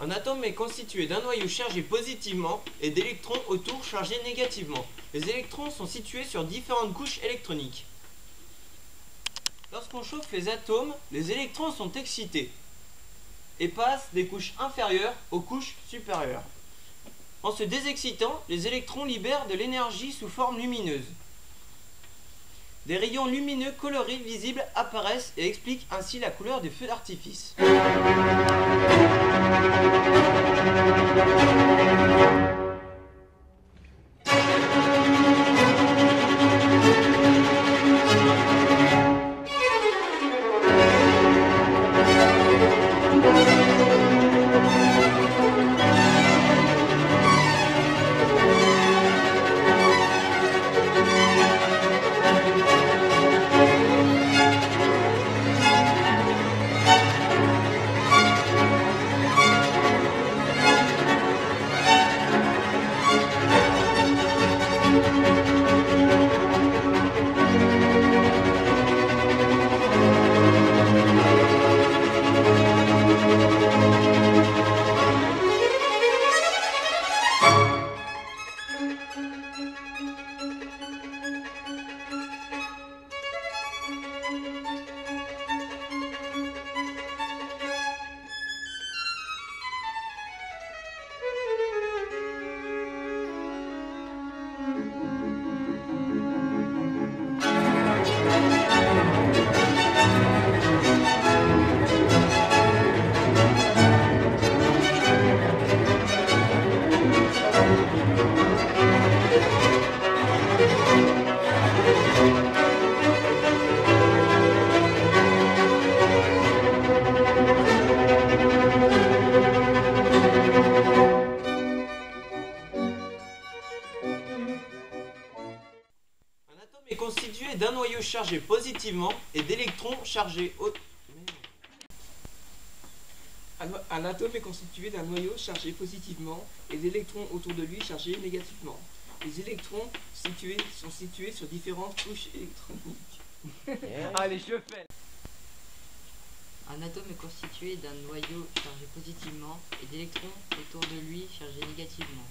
Un atome est constitué d'un noyau chargé positivement et d'électrons autour chargés négativement. Les électrons sont situés sur différentes couches électroniques. Lorsqu'on chauffe les atomes, les électrons sont excités et passent des couches inférieures aux couches supérieures. En se désexcitant, les électrons libèrent de l'énergie sous forme lumineuse. Des rayons lumineux colorés visibles apparaissent et expliquent ainsi la couleur du feu d'artifice. Est constitué d'un noyau chargé positivement et d'électrons chargés au... Un, atome est constitué d'un noyau chargé positivement et d'électrons autour de lui chargés négativement. Les électrons situés, sont situés sur différentes couches électroniques. Allez, je fais Un atome est constitué d'un noyau chargé positivement et d'électrons autour de lui chargés négativement.